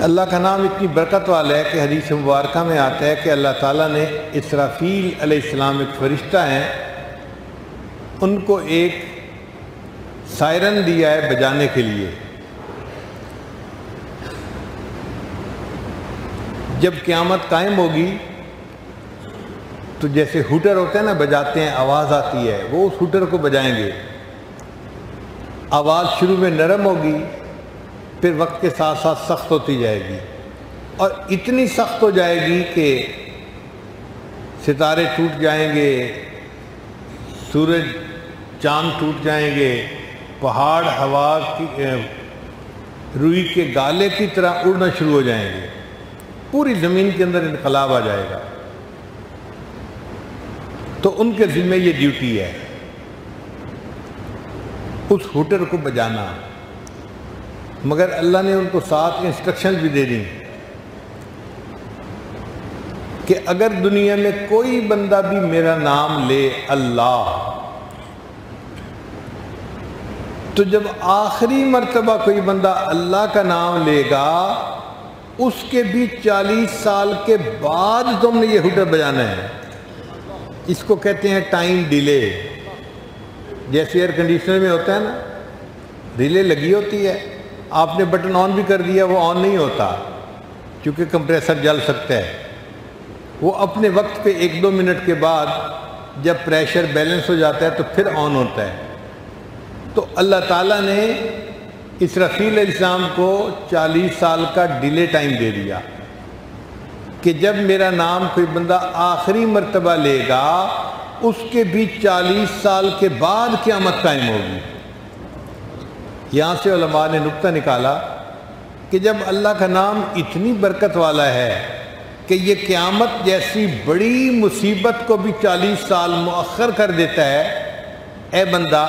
अल्लाह का नाम इतनी बरकत वाला है कि हदीस मुबारक में आता है कि अल्लाह ताला ने इसराफील अलैहिस्सलाम एक फ़रिश्ता हैं, उनको एक सायरन दिया है बजाने के लिए। जब क़यामत कायम होगी तो जैसे हुटर होते हैं ना, बजाते हैं, आवाज़ आती है, वो उस हुटर को बजाएँगे। आवाज़ शुरू में नरम होगी फिर वक्त के साथ साथ सख्त होती जाएगी। और इतनी सख्त हो जाएगी कि सितारे टूट जाएँगे, सूरज, चाँद टूट जाएँगे, पहाड़, हवा की रुई के गाले की तरह उड़ना शुरू हो जाएँगे। पूरी ज़मीन के अंदर इनकलाब आ जाएगा। तो उनके ज़िम्मे ये ड्यूटी है, उस होटल को बजाना। मगर अल्लाह ने उनको साथ इंस्ट्रक्शन भी दे दी कि अगर दुनिया में कोई बंदा भी मेरा नाम ले अल्लाह तो जब आखिरी मर्तबा कोई बंदा अल्लाह का नाम लेगा, उसके भी चालीस साल के बाद तुमने ये हुटर बजाना है। इसको कहते हैं टाइम डिले जैसे एयर कंडीशनर में होता है ना रिले लगी होती है। आपने बटन ऑन भी कर दिया, वो ऑन नहीं होता, क्योंकि कंप्रेसर जल सकता है। वो अपने वक्त पे एक दो मिनट के बाद जब प्रेशर बैलेंस हो जाता है तो फिर ऑन होता है। तो अल्लाह ताला ने इस रफ़ील इस्लाम को 40 साल का डिले टाइम दे दिया, कि जब मेरा नाम कोई बंदा आखिरी मरतबा लेगा, उसके भी 40 साल के बाद क़्यामत कायम होगी। यहाँ से उलमा ने नुकता निकाला कि जब अल्लाह का नाम इतनी बरकत वाला है कि ये क़्यामत जैसी बड़ी मुसीबत को भी चालीस साल मौखर कर देता है ए बंदा,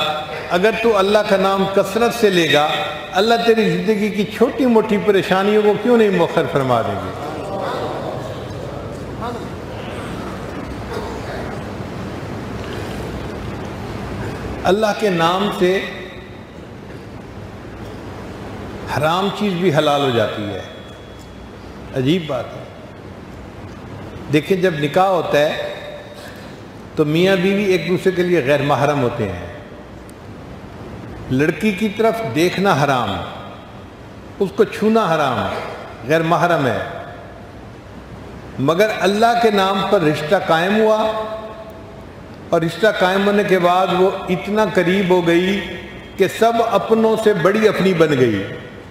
अगर तू अल्लाह का नाम कसरत से लेगा, अल्लाह तेरी ज़िंदगी की छोटी मोटी परेशानियों को क्यों नहीं मौखर फरमा देंगे? अल्लाह के नाम से हराम चीज़ भी हलाल हो जाती है। अजीब बात है। देखिए, जब निकाह होता है तो मियाँ बीवी एक दूसरे के लिए गैर महरम होते हैं। लड़की की तरफ़ देखना हराम, उसको छूना हराम, गैर महरम है। मगर अल्लाह के नाम पर रिश्ता कायम हुआ, और रिश्ता कायम होने के बाद वो इतना करीब हो गई कि सब अपनों से बड़ी अपनी बन गई।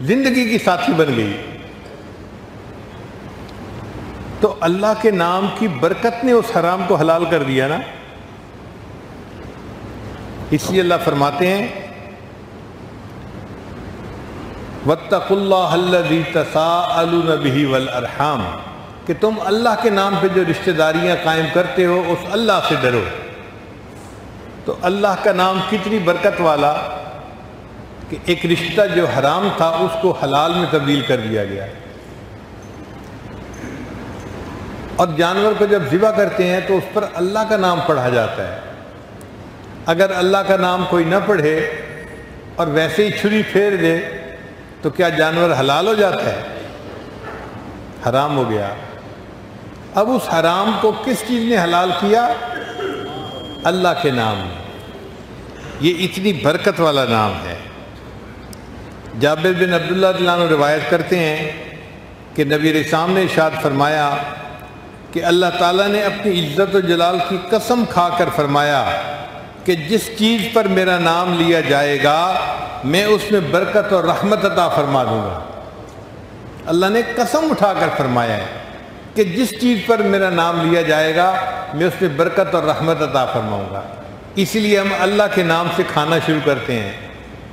ज़िंदगी की साथी बन गई। तो अल्लाह के नाम की बरकत ने उस हराम को हलाल कर दिया ना? इसलिए अल्लाह फरमाते हैं वत्तकुल्लाजी वल अरहम कि तुम अल्लाह के नाम पे जो रिश्तेदारियाँ कायम करते हो, उस अल्लाह से डरो। तो अल्लाह का नाम कितनी बरकत वाला कि एक रिश्ता जो हराम था, उसको हलाल में तब्दील कर दिया गया। और जानवर को जब ज़िबा करते हैं तो उस पर अल्लाह का नाम पढ़ा जाता है। अगर अल्लाह का नाम कोई ना पढ़े और वैसे ही छुरी फेर दे तो क्या जानवर हलाल हो जाता है? हराम हो गया। अब उस हराम को किस चीज़ ने हलाल किया? अल्लाह के नाम। ये इतनी बरकत वाला नाम है। जाबिर बिन अब्दुल्ला रिवायत करते हैं कि नबी रिसाम ने इशाद फरमाया कि अल्लाह ताला ने अपनी इज़्ज़त और जलाल की कसम खाकर फरमाया कि जिस चीज़ पर मेरा नाम लिया जाएगा, मैं उसमें बरकत और रहमत अता फरमा दूँगा। अल्लाह ने कसम उठाकर फरमाया है कि जिस चीज़ पर मेरा नाम लिया जाएगा, मैं उसमें बरकत और रहमत अता फरमाऊँगा। इसलिए हम अल्लाह के नाम से खाना शुरू करते हैं।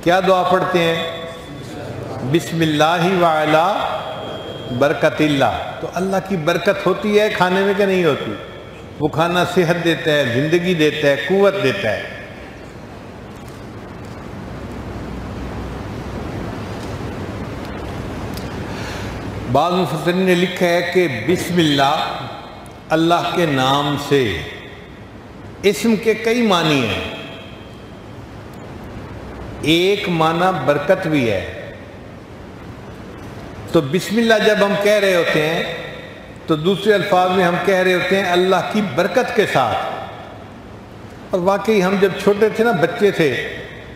क्या दुआ पढ़ते हैं? बिस्मिल्लाह वाला बरकतिल्ला। तो अल्लाह की बरकत होती है खाने में क्या नहीं होती? वो खाना सेहत देता है, ज़िंदगी देता है, कुवत देता है। बाद मुफसर ने लिखा है कि बिस्मिल्लाह अल्लाह के नाम से इसम के कई मानी हैं। एक माना बरकत भी है। तो बिस्मिल्लाह जब हम कह रहे होते हैं तो दूसरे अल्फाज में हम कह रहे होते हैं, अल्लाह की बरकत के साथ। और वाकई हम जब छोटे थे ना, बच्चे थे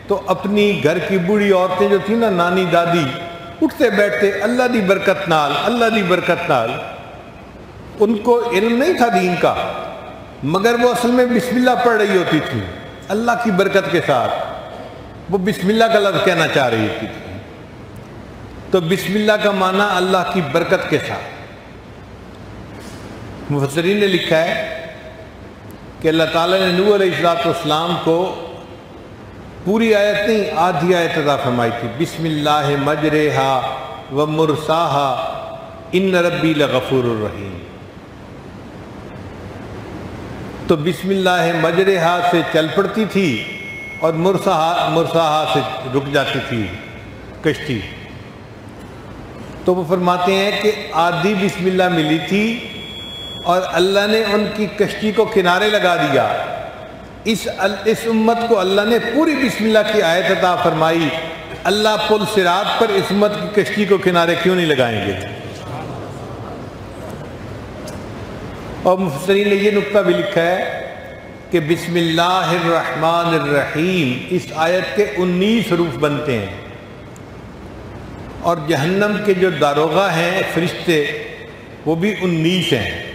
तो अपनी घर की बूढ़ी औरतें जो थी ना, नानी, दादी, उठते बैठते अल्लाह की बरकत नाल, अल्लाह की बरकत नाल, उनको इल्म नहीं था दीन का, मगर वो असल में बिस्मिल्लाह पढ़ रही होती थी, अल्लाह की बरकत के साथ। वो बिस्मिल्लाह का लफ्ज़ कहना चाह रही होती थी। तो बिस्मिल्लाह का माना अल्लाह की बरकत के साथ। मुफसरीन ने लिखा है कि अल्लाह ताला ने नू अलैहिस्सलाम को पूरी आयत नहीं आधी आयत अदा फरमाई थी। बिस्मिल्लाह मजरेहा व मुरसाहा इन रबी लगफूर रहीम। तो बिस्मिल्लाह मजरेहा से चल पड़ती थी और मुरसाहा मुरसाहा से रुक जाती थी, कश्ती। तो वो फरमाते हैं कि आधी बिस्मिल्लाह मिली थी और अल्लाह ने उनकी कश्ती को किनारे लगा दिया। इस अल, इस उम्मत को अल्लाह ने पूरी बिस्मिल्लाह की आयत अता फरमाई अल्लाह पुल सिरात पर इस उम्मत की कश्ती को किनारे क्यों नहीं लगाएँगे? और मुफसरी ने यह नुकता भी लिखा है कि बिस्मिल्लाहिर्रहमानिर्रहीम इस आयत के 19 हरूफ बनते हैं। और जहन्नम के जो दारोगा हैं, फरिश्ते, वो भी उन्नीस हैं।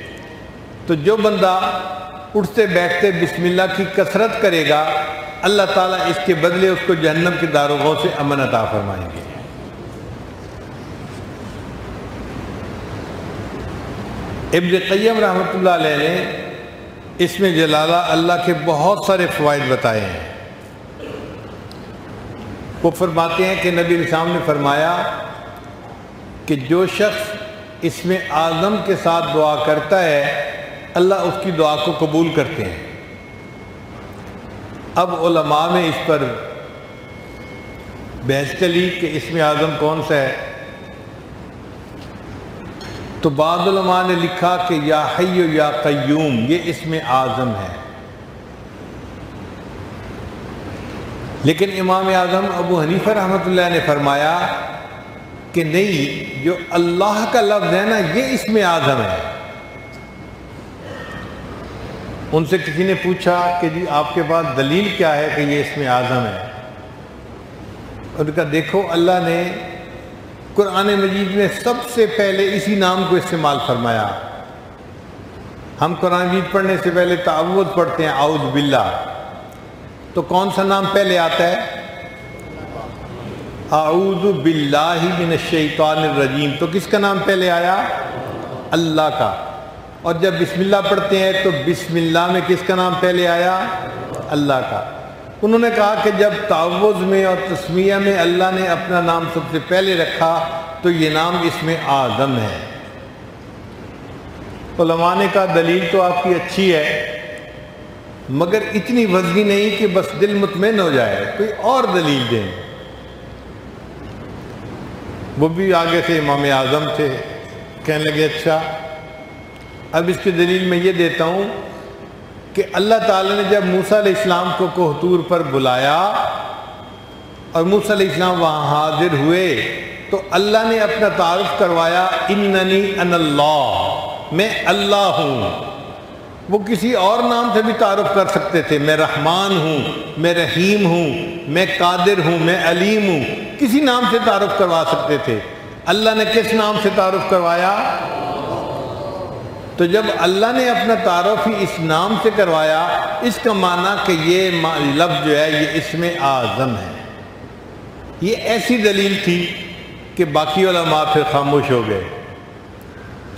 तो जो बंदा उठते बैठते बिस्मिल्लाह की कसरत करेगा, अल्लाह ताला इसके बदले उसको जहन्नम के दारोगों से अमन अता फरमाएँगे। इब्न क़य्यम रहमतुल्लाह ने इसमें जलाला अल्लाह के बहुत सारे फ़वाद बताए हैं। वो फरमाते हैं कि नबी इस्लाम ने फरमाया कि जो शख्स इसमें आज़म के साथ दुआ करता है, अल्लाह उसकी दुआ को कबूल करते हैं। अब उलमा में इस पर बहस चली कि इसमें आज़म कौन सा है। तो बादलमा ने लिखा कि या हयो या कयूम ये इसमें आज़म है। लेकिन इमाम आज़म अबू हनीफा रहमत ने फरमाया कि नहीं, जो अल्लाह का लफ्ज़ है ना, ये इसमें आज़म है। उनसे किसी ने पूछा कि जी, आपके पास दलील क्या है कि ये इसमें आज़म है? उनका देखो, अल्लाह ने कुरान मजीद में सबसे पहले इसी नाम को इस्तेमाल फरमाया। हम कुरान मजीद पढ़ने से पहले तावुद पढ़ते हैं आउद बिल्ला तो कौन सा नाम पहले आता है? आऊज़ बिल्लाशैतानरजीम तो किसका नाम पहले आया? अल्लाह का। और जब बिस्मिल्लाह पढ़ते हैं तो बिस्मिल्लाह में किसका नाम पहले आया? अल्लाह का। उन्होंने कहा कि जब तावज़ में और तस्मिया में अल्लाह ने अपना नाम सबसे पहले रखा तो ये नाम इसमें आज़म है। उलमाने का दलील तो आपकी अच्छी है मगर इतनी वजनी नहीं कि बस दिल मुतमिन हो जाए, कोई और दलील दें। वो भी आगे से इमाम आज़म थे, कहने लगे अच्छा अब इसकी दलील मैं ये देता हूँ कि अल्लाह ताला ने जब मूसा इस्लाम को कोहतूर पर बुलाया और मूसा इस्लाम वहाँ हाजिर हुए तो अल्लाह ने अपना तारफ़ करवाया, इन्ननी अनल्लाह, मैं अल्लाह हूँ। वो किसी और नाम से भी तारुफ कर सकते थे। मैं रहमान हूँ, मैं रहीम हूँ, मैं कादिर हूँ, मैं अलीम हूँ। किसी नाम से तारुफ करवा सकते थे। अल्लाह ने किस नाम से तारुफ करवाया? तो जब अल्लाह ने अपना तारुफ ही इस नाम से करवाया, इसका माना कि ये लफ्ज़ जो है, ये इसमें आज़म है। ये ऐसी दलील थी कि बाकी वाला फिर खामोश हो गए।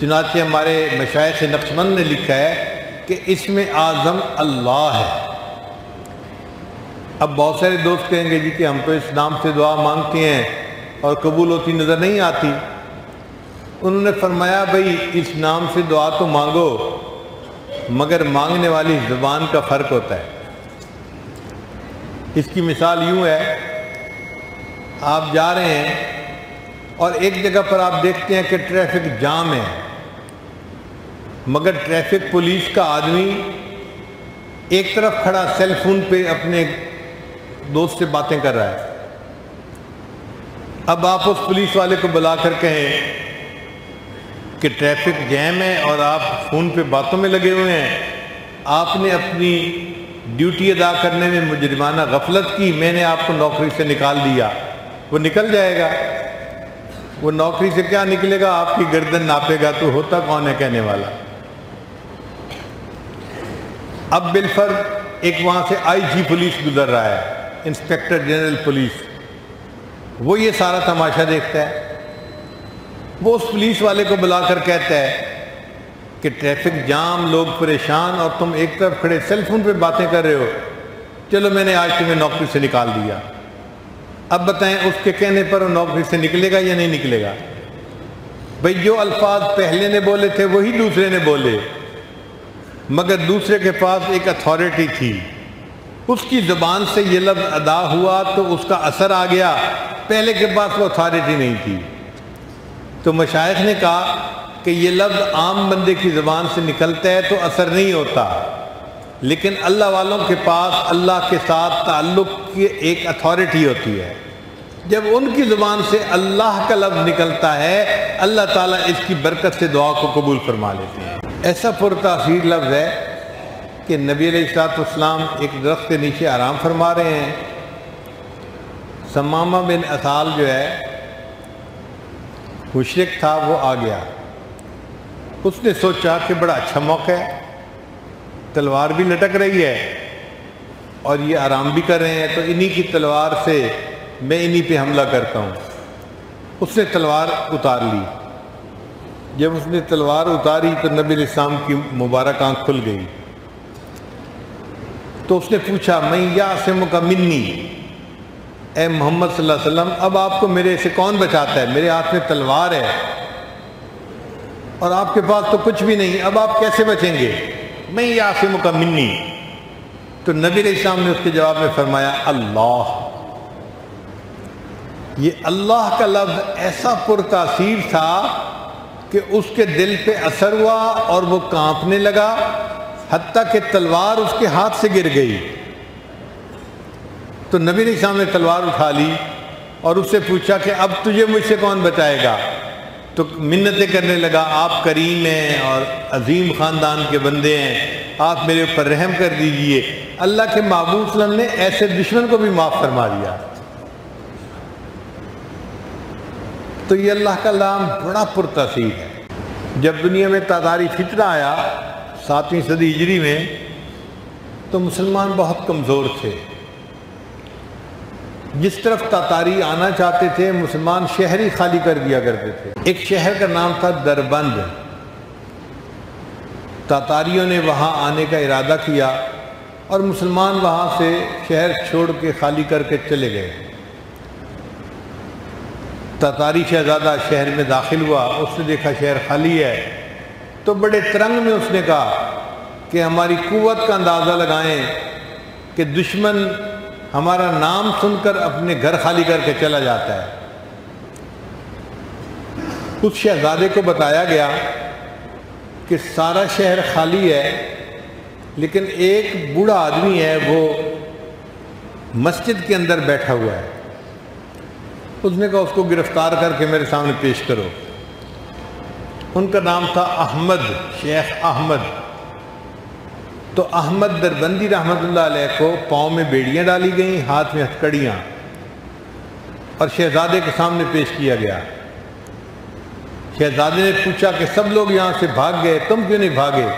चुनाचे हमारे मशाइ नक्शमंद ने लिखा है कि इसमें आज़म अल्लाह है। अब बहुत सारे दोस्त कहेंगे जी कि हम तो इस नाम से दुआ मांगते हैं और कबूल होती नज़र नहीं आती। उन्होंने फरमाया, भाई, इस नाम से दुआ तो मांगो, मगर मांगने वाली ज़ुबान का फ़र्क होता है। इसकी मिसाल यूँ है, आप जा रहे हैं और एक जगह पर आप देखते हैं कि ट्रैफ़िक जाम है। मगर ट्रैफ़िक पुलिस का आदमी एक तरफ़ खड़ा सेल फ़ोन पे अपने दोस्त से बातें कर रहा है। अब आप उस पुलिस वाले को बुलाकर कहें कि ट्रैफ़िक जैम है और आप फ़ोन पे बातों में लगे हुए हैं। आपने अपनी ड्यूटी अदा करने में मुजरमाना गफलत की, मैंने आपको नौकरी से निकाल दिया। वो निकल जाएगा। वो नौकरी से क्या निकलेगा? आपकी गर्दन नापेगा तो होता कौन है कहने वाला? अब बिलफर एक वहाँ से आईजी पुलिस गुजर रहा है, इंस्पेक्टर जनरल पुलिस। वो ये सारा तमाशा देखता है। वो उस पुलिस वाले को बुलाकर कहता है कि ट्रैफ़िक जाम, लोग परेशान और तुम एक तरफ़ खड़े सेलफोन पे बातें कर रहे हो। चलो मैंने आज तुम्हें नौकरी से निकाल दिया। अब बताएँ, उसके कहने पर नौकरी से निकलेगा या नहीं निकलेगा? भाई, जो अल्फाज पहले ने बोले थे, वही दूसरे ने बोले। मगर दूसरे के पास एक अथॉरिटी थी। उसकी ज़बान से ये लफ्ज़ अदा हुआ तो उसका असर आ गया। पहले के पास वो अथॉरिटी नहीं थी। तो मशाइ ने कहा कि ये लफ्ज़ आम बंदे की ज़बान से निकलता है तो असर नहीं होता। लेकिन अल्लाह वालों के पास, अल्लाह के साथ ताल्लुक़ की एक अथॉरिटी होती है। जब उनकी ज़ुबान से अल्लाह का लफ्ज़ निकलता है, अल्लाह ताला इसकी बरकत से दुआ को कबूल फरमा लेते हैं। ऐसा पुरतासीर लफ्ज़ है कि नबी इस्लाम एक दरख्त के नीचे आराम फरमा रहे हैं। समामा बिन असाल जो है, मुशरक था, वो आ गया। उसने सोचा कि बड़ा अच्छा मौका है। तलवार भी लटक रही है और ये आराम भी कर रहे हैं तो इन्हीं की तलवार से मैं इन्हीं पे हमला करता हूँ। उसने तलवार उतार ली। जब उसने तलवार उतारी तो नबी इस्लाम की मुबारक आँख खुल गई। तो उसने पूछा, मैं या सिम का मिन्नी ए मोहम्मद वसल्लम, अब आपको मेरे से कौन बचाता है? मेरे हाथ में तलवार है और आपके पास तो कुछ भी नहीं। अब आप कैसे बचेंगे? मैं यासिम का मिन्नी तो नबी इस्लाम ने उसके जवाब में फरमाया, अल्लाह। ये अल्लाह का लफ्ज़ ऐसा पुरतासीर था कि उसके दिल पे असर हुआ और वो कांपने लगा हती कि तलवार उसके हाथ से गिर गई। तो नबी ने तलवार उठा ली और उससे पूछा कि अब तुझे मुझसे कौन बचाएगा? तो मिन्नतें करने लगा, आप करीम हैं और अजीम ख़ानदान के बंदे हैं, आप मेरे ऊपर रहम कर दीजिए। अल्लाह के महबूब ने ऐसे दुश्मन को भी माफ़ फरमा दिया। तो ये अल्लाह का नाम बड़ा पुरतसीर है। जब दुनिया में तादारी फितना आया, सातवीं सदी हिजरी में तो मुसलमान बहुत कमज़ोर थे। जिस तरफ़ तातारी आना चाहते थे, मुसलमान शहर ही खाली कर दिया करते थे। एक शहर का नाम था दरबंद। तातारियों ने वहाँ आने का इरादा किया और मुसलमान वहाँ से शहर छोड़ के खाली करके चले गए। तातारी शहजादा शहर में दाखिल हुआ, उसने देखा शहर खाली है। तो बड़े तरंग में उसने कहा कि हमारी कुवत का अंदाज़ा लगाएँ कि दुश्मन हमारा नाम सुनकर अपने घर खाली करके चला जाता है। उस शहजादे को बताया गया कि सारा शहर खाली है, लेकिन एक बूढ़ा आदमी है, वो मस्जिद के अंदर बैठा हुआ है। उसने कहा, उसको गिरफ़्तार करके मेरे सामने पेश करो। उनका नाम था अहमद, शेख अहमद। तो अहमद दरबंदी रहमत को पाँव में बेड़ियाँ डाली गई, हाथ में हथकड़ियाँ, और शहजादे के सामने पेश किया गया। शहजादे ने पूछा कि, सब लोग यहाँ से भाग गए, तुम क्यों नहीं भागे?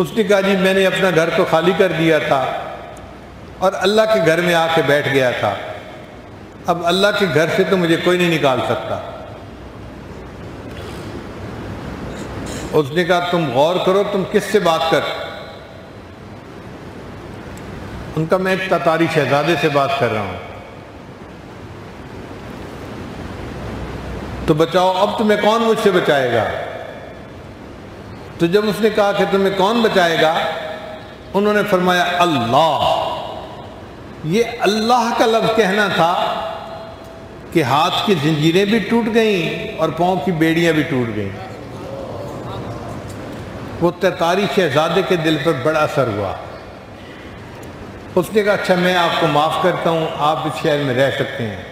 उसने कहा, जी, मैंने अपना घर तो खाली कर दिया था और अल्लाह के घर में आके बैठ गया था। अब अल्लाह के घर से तो मुझे कोई नहीं निकाल सकता। उसने कहा, तुम गौर करो, तुम किससे बात कर उनका मैं एक ततारी शहजादे से बात कर रहा हूँ। तो बचाओ, अब तुम्हें कौन मुझसे बचाएगा? तो जब उसने कहा कि तुम्हें कौन बचाएगा, उन्होंने फरमाया, अल्लाह। ये अल्लाह का लफ्ज कहना था कि हाथ की जंजीरें भी टूट गईं और पाँव की बेड़ियाँ भी टूट गईं। वो तैतारी शहजादे के दिल पर बड़ा असर हुआ। उसने कहा अच्छा मैं आपको माफ़ करता हूँ, आप इस शहर में रह सकते हैं।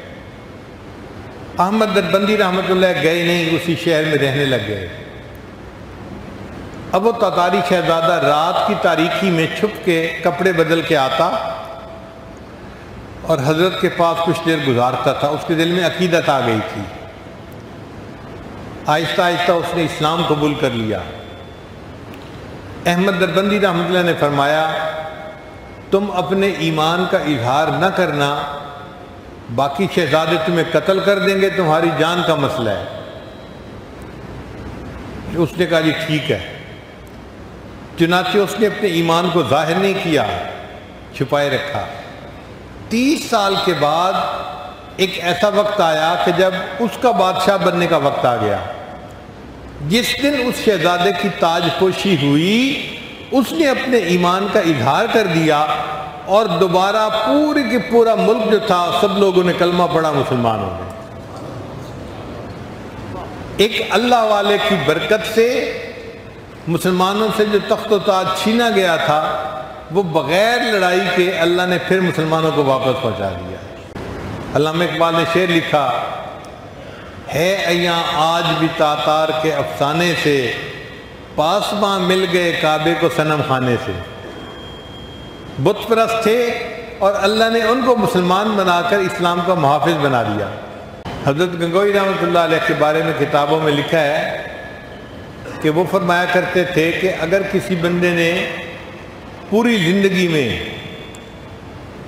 अहमद दरबंदी रहमत गए नहीं, उसी शहर में रहने लग गए। अब वो तातारी शहजादा रात की तारीखी में छुप के कपड़े बदल के आता और हज़रत के पास कुछ देर गुजारता था, उसके दिल में अकीदत आ गई थी। आहिस्ता आहिस्ता उसने इस्लाम कबूल कर लिया। अहमद दरबंदी रहमत ने फरमाया, तुम अपने ईमान का इजहार न करना, बाकी शहजादे तुम्हें कत्ल कर देंगे, तुम्हारी जान का मसला है। उसने कहा, जी ठीक है। चुनाचे उसने अपने ईमान को ज़ाहिर नहीं किया, छुपाए रखा। तीस साल के बाद एक ऐसा वक्त आया कि जब उसका बादशाह बनने का वक्त आ गया। जिस दिन उस शहजादे की ताजपोशी हुई, उसने अपने ईमान का इजहार कर दिया और दोबारा पूरे के पूरा मुल्क जो था, सब लोगों ने कलमा पढ़ा, मुसलमान हो गए। एक अल्लाह वाले की बरकत से मुसलमानों से जो तख्त ताज छीना गया था वो बग़ैर लड़ाई के अल्लाह ने फिर मुसलमानों को वापस पहुँचा दिया। अल्लाह इकबाल ने शेर लिखा, है अया आज भी तातार के अफसाने से पासबा मिल गए काबे को सनम खाने से। बुत परस्त थे और अल्लाह ने उनको मुसलमान बनाकर इस्लाम का मुहाफ़ बना दिया। हज़रत गंगोई रमत के बारे में किताबों में लिखा है कि वो फरमाया करते थे कि अगर किसी बंदे ने पूरी ज़िंदगी में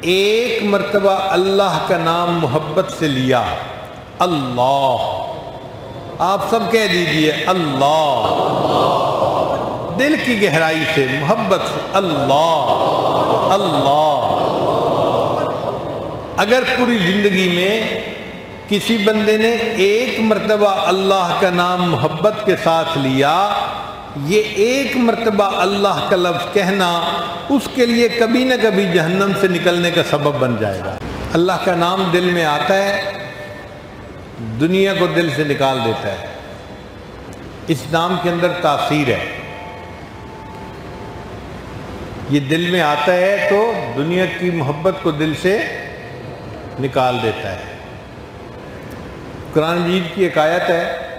एक मरतबा अल्लाह का नाम मोहब्बत से लिया। अल्लाह। आप सब कह दीजिए, अल्लाह। दिल की गहराई से मोहब्बत से, अल्लाह। अल्लाह। अगर पूरी ज़िंदगी में किसी बंदे ने एक मरतबा अल्लाह का नाम मोहब्बत के साथ लिया ये एक मरतबा अल्लाह का लफ्ज़ कहना उसके लिए कभी ना कभी जहन्नम से निकलने का सबब बन जाएगा। अल्लाह का नाम दिल में आता है, दुनिया को दिल से निकाल देता है। इस नाम के अंदर तासीर है। ये दिल में आता है तो दुनिया की मोहब्बत को दिल से निकाल देता है। कुरान मजीद की एक आयत है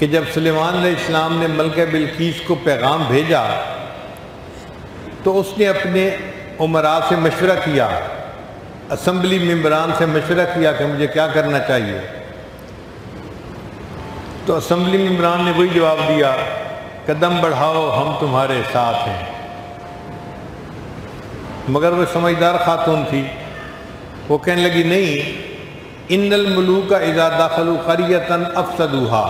कि जब सलेमान इस्लाम ने मलक बिल्कीस को पैगाम भेजा तो उसने अपने उमरा से मशवरा किया, असम्बली मम्बरान से मशवरा किया कि मुझे क्या करना चाहिए। तो असम्बली मम्बरान ने वही जवाब दिया, कदम बढ़ाओ, हम तुम्हारे साथ हैं। मगर वह समझदार खातून थी। वो कहने लगी, नहीं इन मलू का इजा दाखिल करियतन अफसदूहा।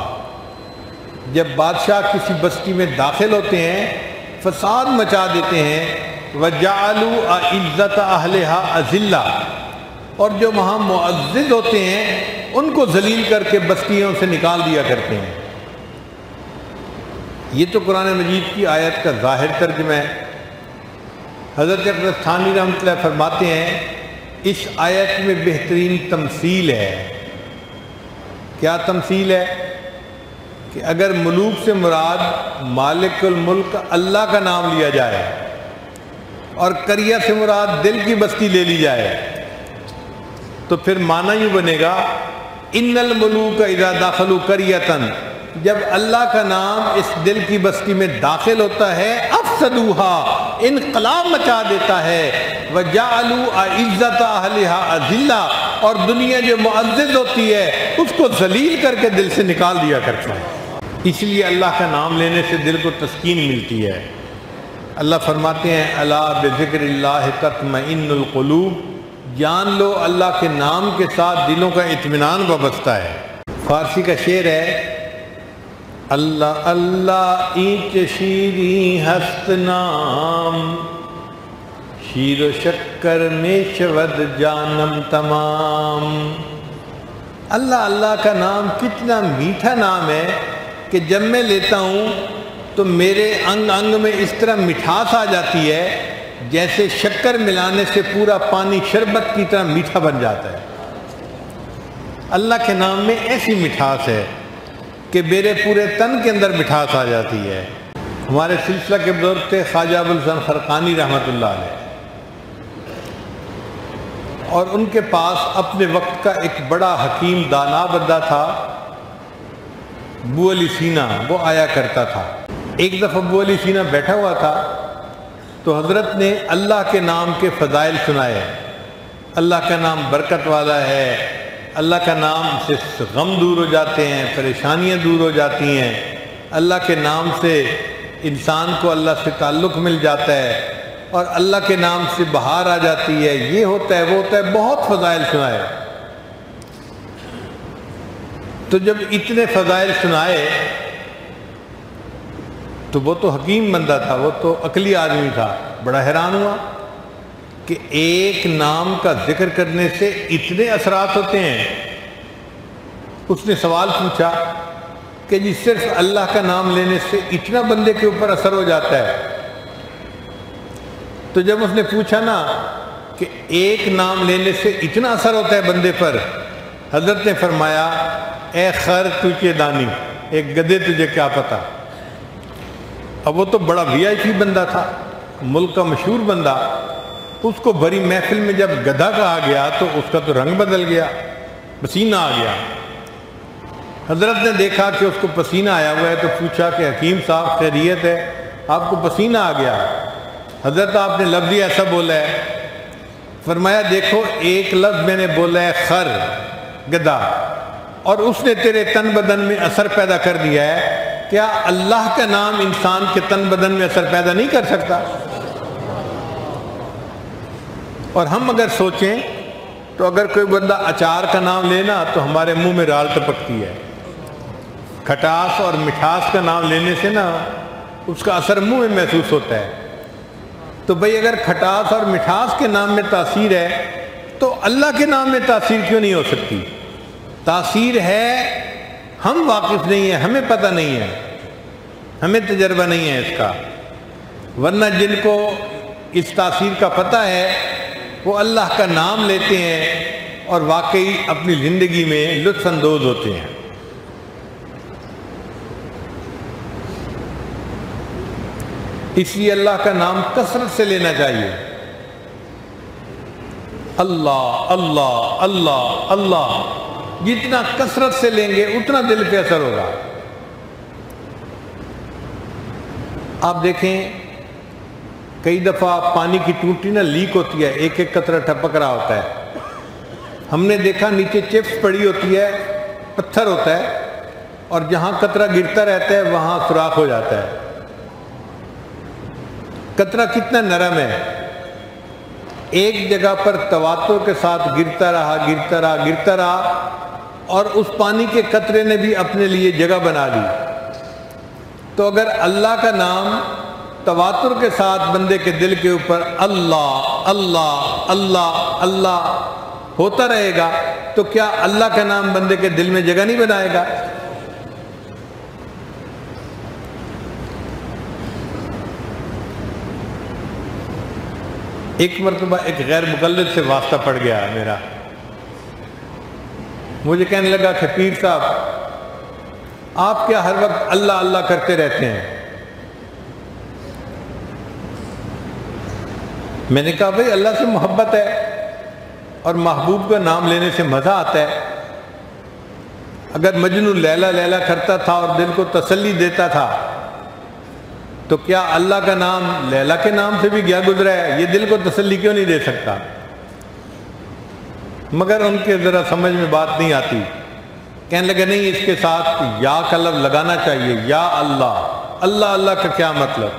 जब बादशाह किसी बस्ती में दाखिल होते हैं, फसाद मचा देते हैं वजालू इज़्ज़त अहलहा अजिल्ला। और जो वहाँ मुआज़ होते हैं, उनको जलील करके बस्तियों से निकाल दिया करते हैं। ये तो कुरान मजीद की आयत का ज़ाहिर तर्जम है। हज़रत अकरस्थानी रहमत फरमाते हैं, इस आयत में बेहतरीन तमसील है। क्या तमसील है? कि अगर मलूक से मुराद मालिकुल मुल्क अल्लाह का नाम लिया जाए और करिया से मुराद दिल की बस्ती ले ली जाए तो फिर माना यूँ बनेगा, इन्नल मलूक इजा दाखलू करियतन जब अल्लाह का नाम इस दिल की बस्ती में दाखिल होता है, अफसदूहा इनकलाब मचा देता है वह जालू इज़्ज़त अजिल्ला और दुनिया जो मुआज़ होती है, उसको जलील करके दिल से निकाल दिया करता है। इसलिए अल्लाह का नाम लेने से दिल को तस्कीन मिलती है। अल्लाह फरमाते हैं अल्लाह बेज़िक्र तत्मइनकलूब जान लो, अल्लाह के नाम के साथ दिलों का इतमान वाबस्ता है। फारसी का शेर है अल्लाह अल्लाह ईच शीरी हस्त नाम शीर शक्कर में शवद जानम तमाम। अल्लाह अल्लाह का नाम कितना मीठा नाम है। कि जब मैं लेता हूँ तो मेरे अंग अंग में इस तरह मिठास आ जाती है, जैसे शक्कर मिलाने से पूरा पानी शरबत की तरह मीठा बन जाता है। अल्लाह के नाम में ऐसी मिठास है कि मेरे पूरे तन के अंदर मिठास आ जाती है। हमारे सिलसिला के बुज़ुर्ग थे ख्वाजा अबुलसन खरकानी रहमत और उनके पास अपने वक्त का एक बड़ा हकीम दाना बंदा था बू अली सीना, वो आया करता था। एक दफ़ा बू अली सीना बैठा हुआ था तो हज़रत ने अल्लाह के नाम के फ़जाइल सुनाए। अल्लाह का नाम बरकत वाला है। अल्लाह का नाम से गम दूर हो जाते हैं, परेशानियाँ दूर हो जाती हैं। अल्लाह के नाम से इंसान को अल्लाह से ताल्लुक़ मिल जाता है और अल्लाह के नाम से बाहर आ जाती है। ये होता है, वो होता है, बहुत फ़जाइल सुनाए। तो जब इतने फ़जाइल सुनाए तो वो तो हकीम बंदा था, वो तो अकली आदमी था। बड़ा हैरान हुआ कि एक नाम का ज़िक्र करने से इतने असरात होते हैं। उसने सवाल पूछा कि जी, सिर्फ़ अल्लाह का नाम लेने से इतना बंदे के ऊपर असर हो जाता है? तो जब उसने पूछा ना कि एक नाम लेने से इतना असर होता है बंदे पर, हज़रत ने फरमाया ए खर तुझे दानी, एक गधे तुझे क्या पता? अब वो तो बड़ा वीआईपी बंदा था, मुल्क का मशहूर बंदा। उसको भरी महफिल में जब गधा कहा गया तो उसका तो रंग बदल गया, पसीना आ गया। हज़रत ने देखा कि उसको पसीना आया हुआ है तो पूछा कि हकीम साहब, खैरियत है, आपको पसीना आ गया? हज़रत आपने लफ्ज़ ऐसा बोला है, फरमाया, देखो, एक लफ्ज़ मैंने बोला है, खर गदा और उसने तेरे तन बदन में असर पैदा कर दिया है, क्या अल्लाह का नाम इंसान के तन बदन में असर पैदा नहीं कर सकता? और हम अगर सोचें तो अगर कोई बंदा अचार का नाम लेना तो हमारे मुँह में राल टपकती है। खटास और मिठास का नाम लेने से ना, उसका असर मुँह में महसूस होता है। तो भाई, अगर खटास और मिठास के नाम में तासीर है तो अल्लाह के नाम में तासीर क्यों नहीं हो सकती? तासीर है, हम वाकिफ नहीं है, हमें पता नहीं है। हमें तजर्बा नहीं है इसका। वरना जिनको इस तासीर का पता है, वो अल्लाह का नाम लेते हैं और वाकई अपनी ज़िंदगी में लुत्फानंदोज होते हैं। इसलिए अल्लाह का नाम कसरत से लेना चाहिए। अल्लाह अल्लाह अल्लाह अल्लाह। जितना कसरत से लेंगे, उतना दिल पे असर होगा। आप देखें, कई दफ़ा पानी की टूटी ना, लीक होती है एक एक कतरा टपक रहा होता है। हमने देखा नीचे चिप्स पड़ी होती है, पत्थर होता है, और जहाँ कतरा गिरता रहता है, वहाँ सुराख हो जाता है। कतरा कितना नरम है। एक जगह पर तवातों के साथ गिरता रहा गिरता रहा गिरता रहा और उस पानी के कतरे ने भी अपने लिए जगह बना ली। तो अगर अल्लाह का नाम तवातुर के साथ बंदे के दिल के ऊपर अल्लाह अल्लाह अल्लाह अल्लाह होता रहेगा तो क्या अल्लाह का नाम बंदे के दिल में जगह नहीं बनाएगा? एक मरतबा एक गैर मुकलद से वास्ता पड़ गया मेरा। मुझे कहने लगा कि पीर साहब, आप क्या हर वक्त अल्लाह अल्लाह करते रहते हैं? मैंने कहा, भाई, अल्लाह से मोहब्बत है और महबूब का नाम लेने से मज़ा आता है। अगर मजनू लैला लैला करता था और दिल को तसल्ली देता था तो क्या अल्लाह का नाम लैला के नाम से भी गया गुजरा है? ये दिल को तसल्ली क्यों नहीं दे सकता? मगर उनके ज़रा समझ में बात नहीं आती। कहने लगे, नहीं, इसके साथ या का लफ लगाना चाहिए, या अल्लाह। अल्लाह अल्लाह का क्या मतलब?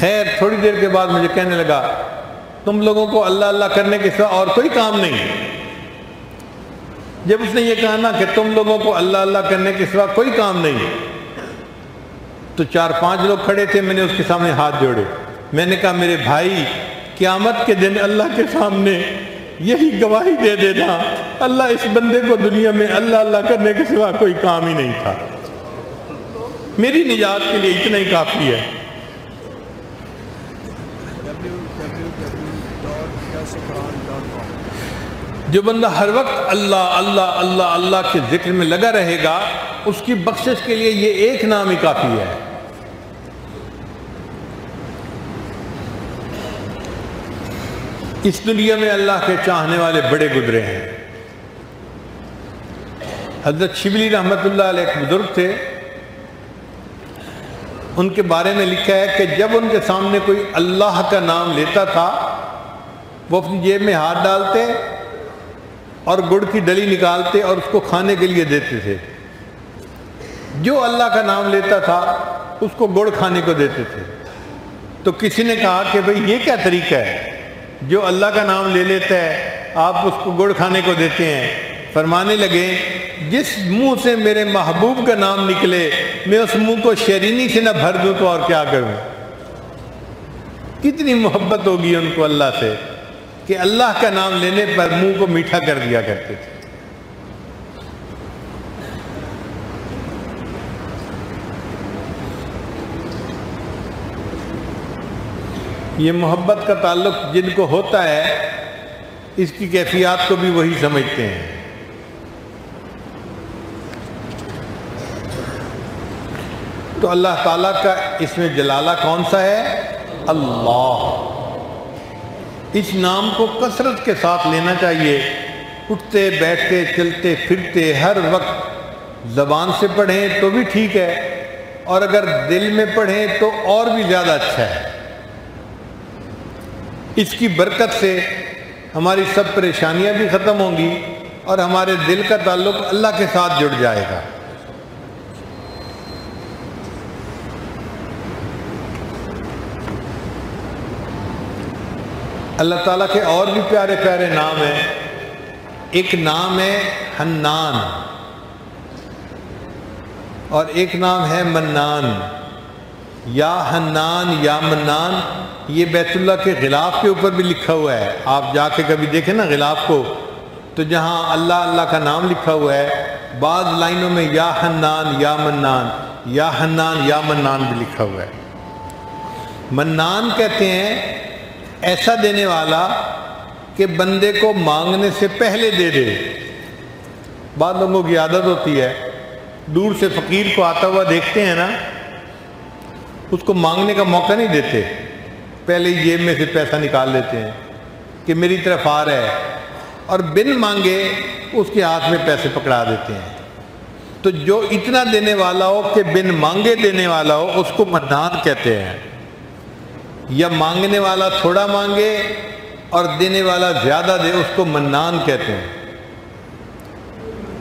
खैर, थोड़ी देर के बाद मुझे कहने लगा, तुम लोगों को अल्लाह अल्लाह करने के सिवा और कोई काम नहीं जब उसने ये कहा ना कि तुम लोगों को अल्लाह अल्लाह करने के सिवा कोई काम नहीं तो चार पाँच लोग खड़े थे, मैंने उसके सामने हाथ जोड़े। मैंने कहा, मेरे भाई, क्यामत के दिन अल्लाह के सामने यही गवाही दे देना अल्लाह इस बंदे को दुनिया में अल्लाह अल्लाह करने के सिवा कोई काम ही नहीं था। मेरी निजात के लिए इतना ही काफ़ी है। जो बंदा हर वक्त अल्लाह अल्लाह अल्लाह अल्लाह के ज़िक्र में लगा रहेगा, उसकी बख्शिश के लिए ये एक नाम ही काफ़ी है। इस दुनिया में अल्लाह के चाहने वाले बड़े गुजरे हैं। हज़रत शिबली रहमत एक बुज़ुर्ग थे। उनके बारे में लिखा है कि जब उनके सामने कोई अल्लाह का नाम लेता था, वो अपनी जेब में हाथ डालते और गुड़ की डली निकालते और उसको खाने के लिए देते थे। जो अल्लाह का नाम लेता था, उसको गुड़ खाने को देते थे। तो किसी ने कहा कि भाई, ये क्या तरीका है? जो अल्लाह का नाम ले लेता है, आप उसको गुड़ खाने को देते हैं। फरमाने लगे, जिस मुँह से मेरे महबूब का नाम निकले, मैं उस मुँह को शरीनी से ना भर दूँ तो और क्या करूँ? कितनी मोहब्बत होगी उनको अल्लाह से, कि अल्लाह का नाम लेने पर मुँह को मीठा कर दिया करते थे। ये मोहब्बत का ताल्लुक जिनको होता है, इसकी कैफियत को भी वही समझते हैं। तो अल्लाह ताला का इसमें जलाला कौन सा है? अल्लाह। इस नाम को कसरत के साथ लेना चाहिए। उठते, बैठते, चलते, फिरते, हर वक्त ज़बान से पढ़ें तो भी ठीक है, और अगर दिल में पढ़ें तो और भी ज़्यादा अच्छा है। इसकी बरकत से हमारी सब परेशानियाँ भी ख़त्म होंगी और हमारे दिल का ताल्लुक अल्लाह के साथ जुड़ जाएगा। अल्लाह ताला के और भी प्यारे प्यारे नाम हैं। एक नाम है हन्नान और एक नाम है मन्नान। या हन्नान, या मन्नान, ये बैतुल्ला के गिलाफ के ऊपर भी लिखा हुआ है। आप जाके कभी देखें ना गिलाफ को तो जहाँ अल्लाह अल्लाह का नाम लिखा हुआ है, बाद लाइनों में या हन्नान, या मन्नान, या हन्नान, या मन्नान भी लिखा हुआ है। मन्नान कहते हैं, ऐसा देने वाला कि बंदे को मांगने से पहले दे दे। बाद लोगों की आदत होती है, दूर से फ़कीर को आता हुआ देखते हैं ना उसको मांगने का मौका नहीं देते। पहले जेब में से पैसा निकाल लेते हैं कि मेरी तरफ़ आ रहा है। और बिन मांगे उसके हाथ में पैसे पकड़ा देते हैं। तो जो इतना देने वाला हो कि बिन मांगे देने वाला हो, उसको मन्नान कहते हैं। या मांगने वाला थोड़ा मांगे और देने वाला ज़्यादा दे, उसको मन्नान कहते हैं।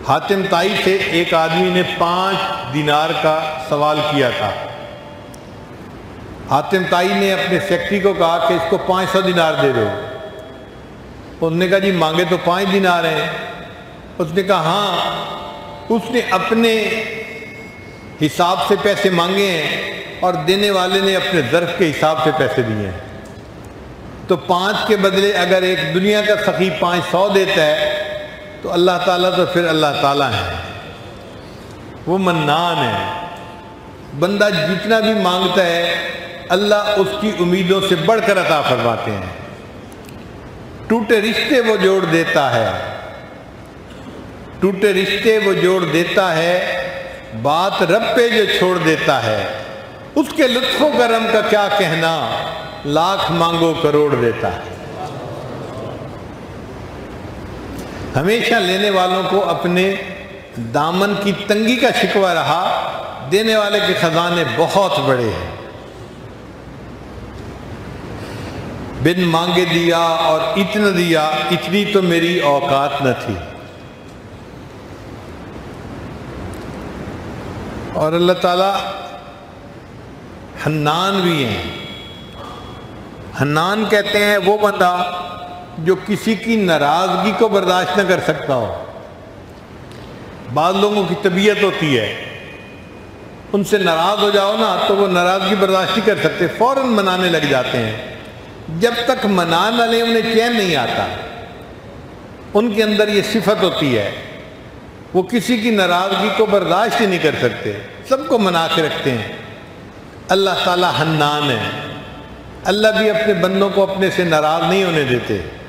हातिम ताई से एक आदमी ने पाँच दिनार का सवाल किया था। हातिम ताई ने अपने सेक्रेटरी को कहा कि इसको पाँच सौ दिनार दे दो। उसने कहा, जी, मांगे तो पाँच दिनार हैं। उसने कहा हाँ। उसने अपने हिसाब से पैसे मांगे हैं और देने वाले ने अपने ज़र्फ के हिसाब से पैसे दिए हैं। तो पाँच के बदले अगर एक दुनिया का सखी पाँच सौ देता है तो अल्लाह ताला तो फिर अल्लाह ताला है। वो मन्नान है। बंदा जितना भी माँगता है अल्लाह उसकी उम्मीदों से बढ़कर अता फरमाते हैं। टूटे रिश्ते वो जोड़ देता है। टूटे रिश्ते वो जोड़ देता है, बात रब पे जो छोड़ देता है। उसके लुत्फों करम का क्या कहना, लाख मांगो करोड़ देता है। हमेशा लेने वालों को अपने दामन की तंगी का शिकवा रहा, देने वाले के खजाने बहुत बड़े हैं। बिन मांगे दिया और इतना दिया, इतनी तो मेरी औकात न थी। और अल्लाह ताला हन्नान भी हैं। हन्नान कहते हैं वो बंदा जो किसी की नाराज़गी को बर्दाश्त न कर सकता हो। बाद लोगों की तबीयत होती है, उनसे नाराज़ हो जाओ ना तो वो नाराज़गी बर्दाश्त नहीं कर सकते फ़ौर मनाने लग जाते हैं। जब तक मना न लें उन्हें चैन नहीं आता, उनके अंदर ये सिफत होती है, वो किसी की नाराज़गी को बर्दाश्त ही नहीं कर सकते। सबको मना के रखते हैं। अल्लाह ताला हन्नान है। अल्लाह भी अपने बंदों को अपने से नाराज़ नहीं होने देते।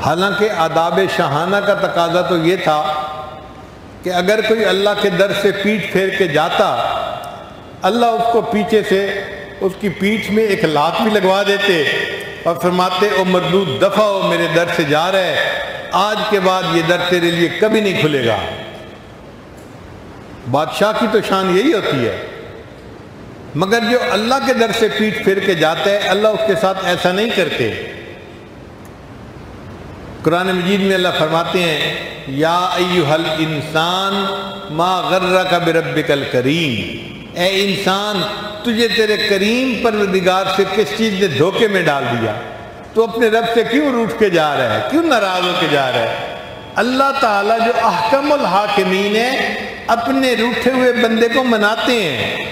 हालाँकि आदाब शहाना का तकाजा तो ये था कि अगर कोई अल्लाह के दर से पीठ फेर के जाता अल्लाह उसको पीछे से उसकी पीठ में एक लात भी लगवा देते और फरमाते, ओ मरदूद दफ़ा हो, मेरे दर से जा रहे आज के बाद ये दर तेरे लिए कभी नहीं खुलेगा। बादशाह की तो शान यही होती है। मगर जो अल्लाह के दर से पीठ फिर के जाता है, अल्लाह उसके साथ ऐसा नहीं करते। कुरान मजीद में अल्लाह फरमाते हैं, या हल इंसान मा गर्रा का बिरबिकल करीम। ए इंसान, तुझे तेरे करीम पर दिगार से किस चीज़ ने धोखे में डाल दिया? तो अपने रब से क्यों रूठ के जा रहा है? क्यों नाराज़ होके जा रहा है? अल्लाह ताला जो अहकमुल हाकिमीन है, अपने रूठे हुए बंदे को मनाते हैं।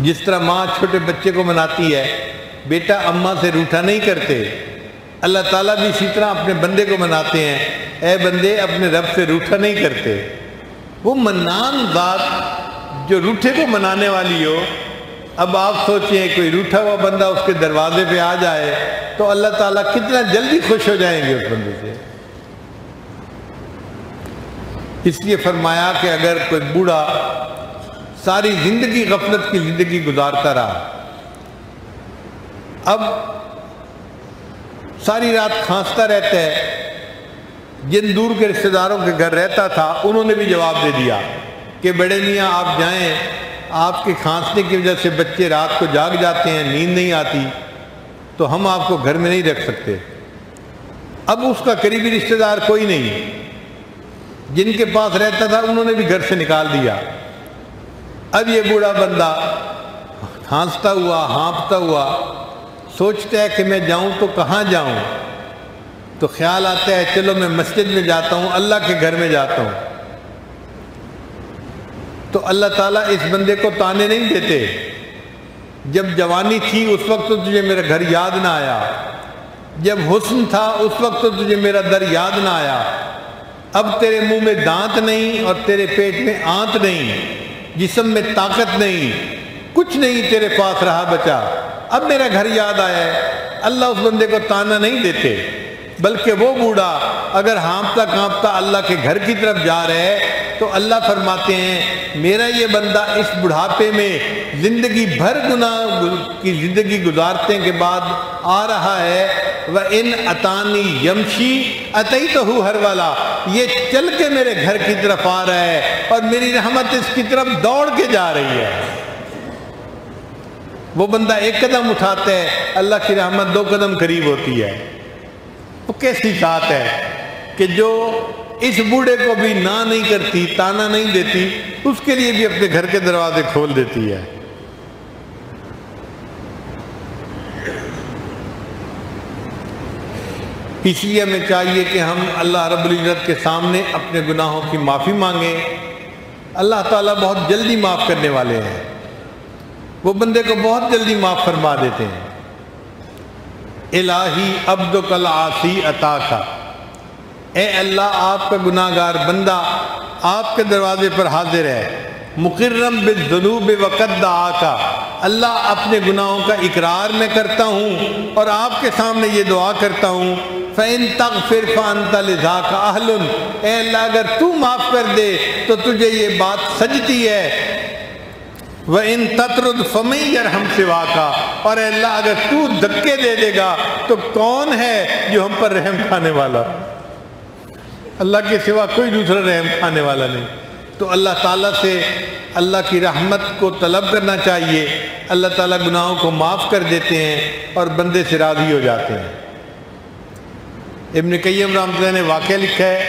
जिस तरह माँ छोटे बच्चे को मनाती है, बेटा अम्मा से रूठा नहीं करते। अल्लाह ताला भी इसी तरह अपने बंदे को मनाते हैं। ए बंदे, अपने रब से रूठा नहीं करते। वो मनान बात जो रूठे को मनाने वाली हो, अब आप सोचें कोई रूठा हुआ बंदा उसके दरवाजे पे आ जाए तो अल्लाह ताला कितना जल्दी खुश हो जाएँगे उस बंदे से। इसलिए फरमाया कि अगर कोई बूढ़ा सारी ज़िंदगी गफलत की ज़िंदगी गुजारता रहा, अब सारी रात खांसता रहता है। जिन दूर के रिश्तेदारों के घर रहता था, उन्होंने भी जवाब दे दिया कि, बड़े मियाँ, आप जाएँ। आपके खांसने की वजह से बच्चे रात को जाग जाते हैं, नींद नहीं आती तो हम आपको घर में नहीं रख सकते। अब उसका करीबी रिश्तेदार कोई नहीं। जिनके पास रहता था, उन्होंने भी घर से निकाल दिया। अब ये बूढ़ा बंदा खांसता हुआ, हाँपता हुआ सोचता है कि मैं जाऊँ तो कहाँ जाऊँ? तो ख्याल आता है, चलो मैं मस्जिद में जाता हूँ, अल्लाह के घर में जाता हूँ। तो अल्लाह ताला इस बंदे को ताने नहीं देते। जब जवानी थी, उस वक्त तो तुझे मेरा घर याद ना आया। जब हुस्न था, उस वक्त तो तुझे मेरा दर याद ना आया। अब तेरे मुँह में दांत नहीं और तेरे पेट में आंत नहीं, जिसम में ताकत नहीं, कुछ नहीं तेरे पास रहा बचा। अब मेरा घर याद आया है। अल्लाह उस बंदे को ताना नहीं देते, बल्कि वो बूढ़ा अगर हाँपता कांपता अल्लाह के घर की तरफ़ जा रहा है तो अल्लाह फरमाते हैं, मेरा ये बंदा इस बुढ़ापे में ज़िंदगी भर गुना की ज़िंदगी गुजारते के बाद आ रहा है। वह इन अतानी यमशी अतई तो हूँ हर वाला, ये चल के मेरे घर की तरफ़ आ रहा है और मेरी रहमत इसकी तरफ़ दौड़ के जा रही है। वो बंदा एक कदम उठाते हैं, अल्लाह की रहमत दो कदम करीब होती है। वो कैसी बात है कि जो इस बूढ़े को भी ना नहीं करती, ताना नहीं देती, उसके लिए भी अपने घर के दरवाजे खोल देती है। इसलिए हमें चाहिए कि हम अल्लाह रब्ज़त के सामने अपने गुनाहों की माफ़ी मांगे। अल्लाह ताला बहुत जल्दी माफ़ करने वाले हैं। वो बंदे को बहुत जल्दी माफ़ फरमा देते हैं। इलाही अब्द कल आसी अता का ए अल्लाह, आपका गुनागार बंदा आपके दरवाजे पर हाजिर है। मुकर्रम बिलजनूब वक़द आका। अल्लाह अपने गुनाहों का इकरार में करता हूँ और आपके सामने ये दुआ करता हूँ। फ़ैन तक फिर फ़ान तजा का अहलन अल्लाह, अगर तू माफ़ कर दे तो तुझे ये बात सजती है वह इन तत्रुद हम सिवा का और अल्लाह अगर तू धक्के दे देगा तो कौन है जो हम पर रहम खाने वाला? अल्लाह के सिवा कोई दूसरा रहम खाने वाला नहीं। तो अल्लाह ताला से अल्लाह की रहमत को तलब करना चाहिए। अल्लाह ताला गुनाहों को माफ़ कर देते हैं और बंदे से राज़ी हो जाते हैं। इबन कैम राम ने वाक़ लिखा है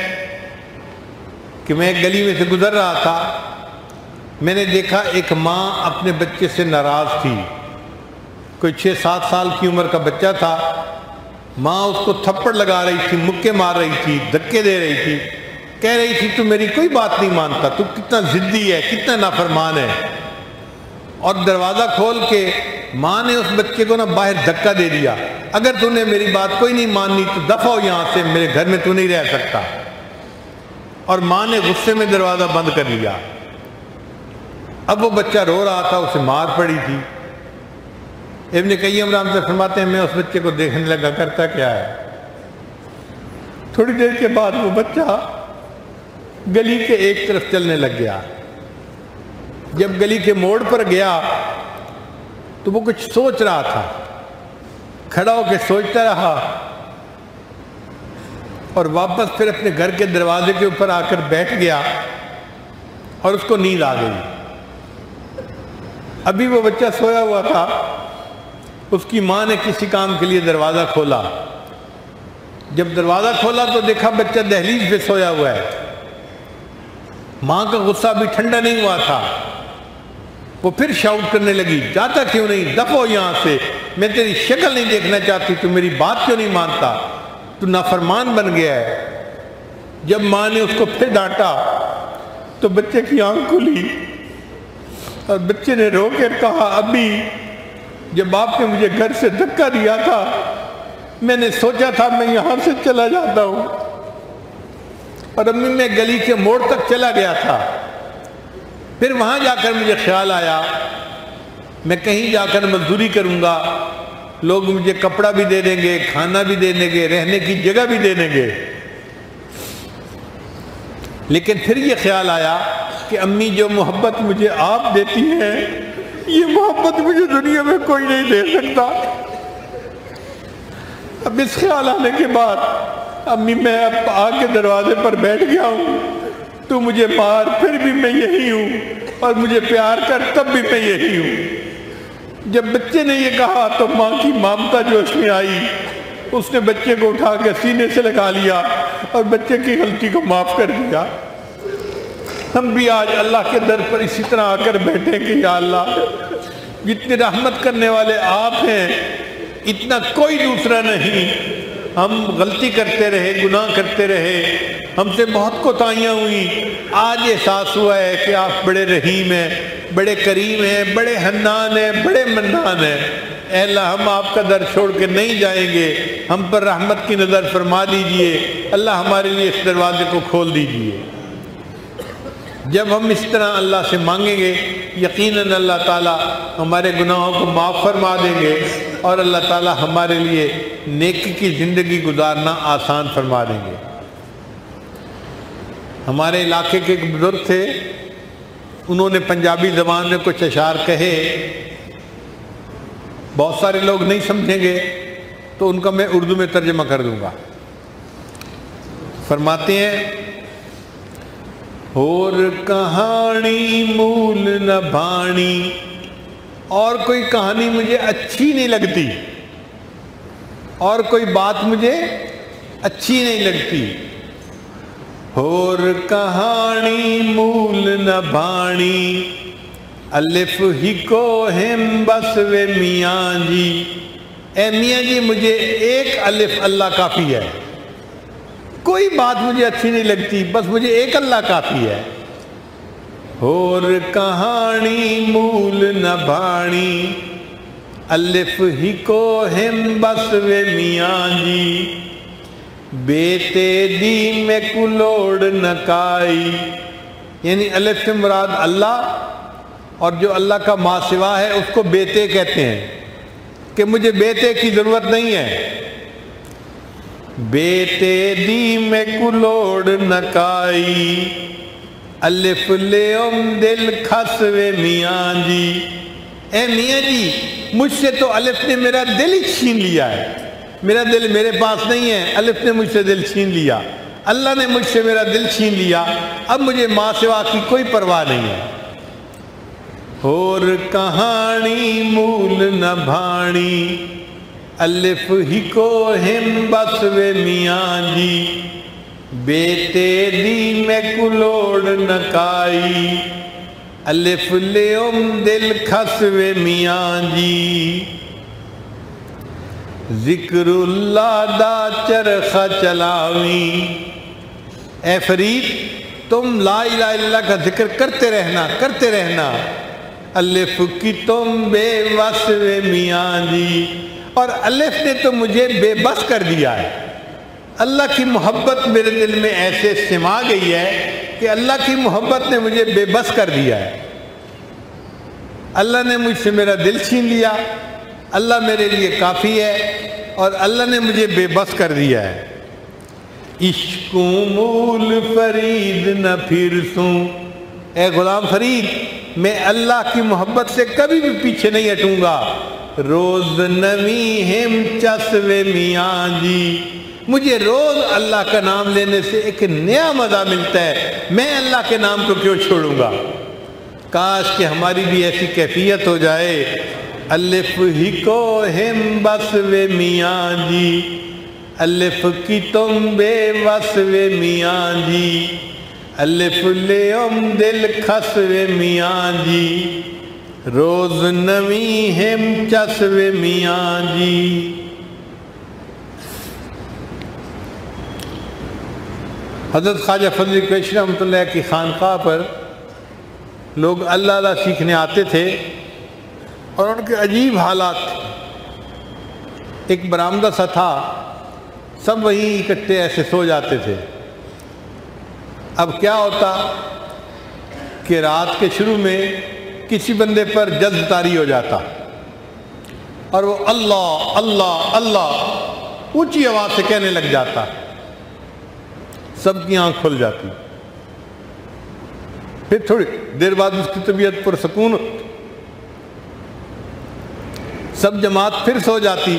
कि मैं एक गली में से गुज़र रहा था। मैंने देखा एक माँ अपने बच्चे से नाराज़ थी। कोई छः सात साल की उम्र का बच्चा था। माँ उसको थप्पड़ लगा रही थी, मुक्के मार रही थी, धक्के दे रही थी। कह रही थी, तू मेरी कोई बात नहीं मानता, तू कितना ज़िद्दी है, कितना नाफरमान है। और दरवाज़ा खोल के माँ ने उस बच्चे को ना बाहर धक्का दे दिया। अगर तूने मेरी बात कोई नहीं माननी तो दफ़ा हो यहाँ से, मेरे घर में तू नहीं रह सकता। और माँ ने गुस्से में दरवाज़ा बंद कर लिया अब वो बच्चा रो रहा था, उसे मार पड़ी थी। इबन कईम राम से फरमाते हैं, मैं उस बच्चे को देखने लगा, करता क्या है? थोड़ी देर के बाद वो बच्चा गली के एक तरफ़ चलने लग गया। जब गली के मोड़ पर गया तो वो कुछ सोच रहा था। खड़ा होकर सोचता रहा और वापस फिर अपने घर के दरवाजे के ऊपर आकर बैठ गया और उसको नींद आ गई। अभी वो बच्चा सोया हुआ था, उसकी माँ ने किसी काम के लिए दरवाज़ा खोला। जब दरवाज़ा खोला तो देखा बच्चा दहलीज पे सोया हुआ है। माँ का गुस्सा भी ठंडा नहीं हुआ था। वो फिर शाउट करने लगी, जाता क्यों नहीं? दफो यहाँ से। मैं तेरी शक्ल नहीं देखना चाहती, तू मेरी बात क्यों नहीं मानता? तू नाफरमान बन गया है। जब माँ ने उसको फिर डांटा तो बच्चे की आँख खुली। और बच्चे ने रो कर कहा अभी जब आपने मुझे घर से धक्का दिया था, मैंने सोचा था मैं यहाँ से चला जाता हूँ। और अम्मी, मैं गली के मोड़ तक चला गया था। फिर वहाँ जाकर मुझे ख्याल आया, मैं कहीं जाकर मजदूरी करूँगा। लोग मुझे कपड़ा भी दे देंगे, खाना भी दे देंगे, रहने की जगह भी दे देंगे। लेकिन फिर ये ख्याल आया कि अम्मी, जो मोहब्बत मुझे आप देती हैं, ये मोहब्बत मुझे दुनिया में कोई नहीं दे सकता। अब इस ख्याल आने के बाद, अम्मी, मैं अब आके दरवाजे पर बैठ गया हूँ। तू मुझे मार, फिर भी मैं यही हूँ, और मुझे प्यार कर, तब भी मैं यही हूँ। जब बच्चे ने ये कहा तो माँ की ममता जोश में आई। उसने बच्चे को उठा के सीने से लगा लिया, और बच्चे की गलती को माफ़ कर दिया। हम भी आज अल्लाह के दर पर इसी तरह आकर बैठे कि या अल्लाह। जितने रहमत करने वाले आप हैं, इतना कोई दूसरा नहीं। हम गलती करते रहे, गुनाह करते रहे। हमसे बहुत कोताहियाँ हुई। आज एहसास हुआ है कि आप बड़े रहीम हैं, बड़े करीम हैं, बड़े हन्नान हैं, बड़े मन्नान हैं। अल्लाह, हम आपका दर छोड़ के नहीं जाएँगे। हम पर रहमत की नज़र फरमा दीजिए। अल्लाह हमारे लिए इस दरवाजे को खोल दीजिए। जब हम इस तरह अल्लाह से मांगेंगे, यकीनन अल्लाह ताला हमारे गुनाहों को माफ़ फरमा देंगे और अल्लाह ताला हमारे लिए नेकी की ज़िंदगी गुजारना आसान फरमा देंगे। हमारे इलाके के एक बुज़ुर्ग थे, उन्होंने पंजाबी ज़बान में कुछ अशार कहे। बहुत सारे लोग नहीं समझेंगे तो उनका मैं उर्दू में तर्जमा कर दूँगा। फरमाते हैं और कहानी मूल न भाणी और कोई कहानी मुझे अच्छी नहीं लगती। और कोई बात मुझे अच्छी नहीं लगती। और कहानी मूल न भाणी अलिफ ही को हिम बस वे मियाँ जी। ए मियाँ जी, मुझे एक अलिफ अल्लाह काफ़ी है। कोई बात मुझे अच्छी नहीं लगती, बस मुझे एक अल्लाह काफ़ी है। और कहानी मूल न भाणी अलिफ ही को हिम बस वे मियाँ जी बेते दी में कुलोड़ नकाई यानी अलिफ से मुराद अल्लाह, और जो अल्लाह का माँ सिवा है, उसको बेते कहते हैं। कि मुझे बेते की ज़रूरत नहीं है। बेटे दी में कुलोड़ नकाई। अलिफ ले दिल खसवे मियाँ जी। ए मियाँ जी, मुझसे तो अलिफ ने मेरा दिल ही छीन लिया है। मेरा दिल मेरे पास नहीं है, अलिफ ने मुझसे दिल छीन लिया। अल्लाह ने मुझसे मेरा दिल छीन लिया। अब मुझे माँ सिवा की कोई परवाह नहीं है। और कहानी मूल न भाणी। अलिफ ही को हिम बस वे मियाँ जी। बेटे दी में कुलोड़ नकाई अलिफ ले उम दिल खस वे मियाँ जी। जिक्रुल्ला दा चरखा चलावी। ए फरीद, तुम ला इला का ज़िक्र करते रहना करते रहना। अलिफ की तुम बेबस वे मियाँ जी। और अलिफ ने तो मुझे बेबस कर दिया है। अल्लाह की मोहब्बत मेरे दिल में ऐसे सिमा गई है कि अल्लाह की मोहब्बत ने मुझे बेबस कर दिया है। अल्लाह ने मुझसे मेरा दिल छीन लिया। अल्लाह मेरे लिए काफ़ी है और अल्लाह ने मुझे बेबस कर दिया है। इश्कू मूल फरीद न फिर सू। ए गुलाम फरीद, मैं अल्लाह की मोहब्बत से कभी भी पीछे नहीं हटूँगा। रोज नवी हिम चसवे मियाँ जी। मुझे रोज अल्लाह का नाम लेने से एक नया मज़ा मिलता है। मैं अल्लाह के नाम को क्यों छोड़ूँगा? काश कि हमारी भी ऐसी कैफियत हो जाए। अलिफ ही को हिम बस वे मियाँ जी। अलिफ की तुम बेबस वे मियाँ जी। अलिफ ले दिल खस वे मियाँ जी। रोज नवी हिम चस वे मियाँ जी। हज़रत ख्वाजा फजल कैश रहमत की खानका पर लोग अल्लाह अल्लाह सीखने आते थे और उनके अजीब हालात थे। एक बरामदा सा था, सब वहीं इकट्ठे ऐसे सो जाते थे। अब क्या होता कि रात के शुरू में किसी बंदे पर जज्ब तारी हो जाता। और वो अल्लाह अल्लाह अल्लाह, ऊँची आवाज़ से कहने लग जाता। सबकी आँख खुल जाती। फिर थोड़ी देर बाद उसकी तबीयत पर सुकून सब जमात फिर सो जाती।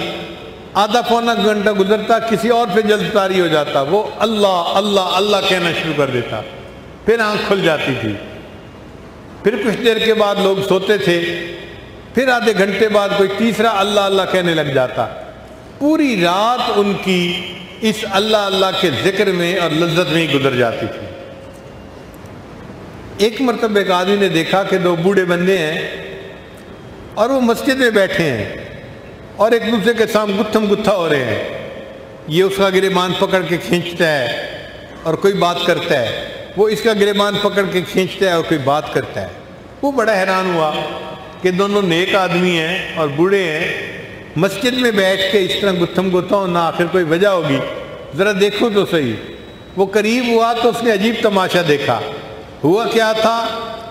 आधा पौना घंटा गुजरता, किसी और पे जल्दतारी हो जाता। वो अल्लाह अल्लाह अल्लाह कहना शुरू कर देता। फिर आँख खुल जाती थी। फिर कुछ देर के बाद लोग सोते थे। फिर आधे घंटे बाद कोई तीसरा अल्लाह अल्लाह कहने लग जाता। पूरी रात उनकी इस अल्लाह अल्लाह के ज़िक्र में और लज्जत में ही गुजर जाती थी। एक मरतब एक आदमी ने देखा कि दो बूढ़े बंदे हैं और वो मस्जिद में बैठे हैं और एक दूसरे के सामने गुत्थम गुत्था हो रहे हैं। ये उसका गिरेबान पकड़ के खींचता है और कोई बात करता है। वो इसका गिरेबान पकड़ के खींचता है और कोई बात करता है। वो बड़ा हैरान हुआ कि दोनों नेक आदमी हैं और बूढ़े हैं। मस्जिद में बैठ के इस तरह गुत्थम गुत्था होना आखिर कोई वजह होगी? ज़रा देखो तो सही। वो करीब हुआ तो उसने अजीब तमाशा देखा। हुआ क्या था